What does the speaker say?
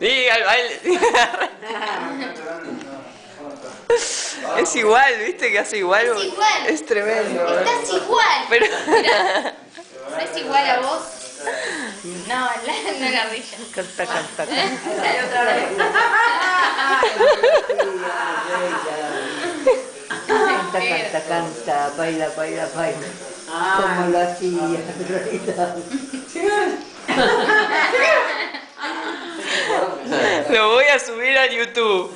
igual. Es igual, ¿viste? Que hace igual. Es igual. Es tremendo. Estás igual. Pero... ¿Es igual a vos? No, la, no la rilla. Canta, canta, canta. Dale otra vez. Canta, canta, canta, baila, baila, baila. Como lo hacía en realidad. Lo voy a subir a YouTube.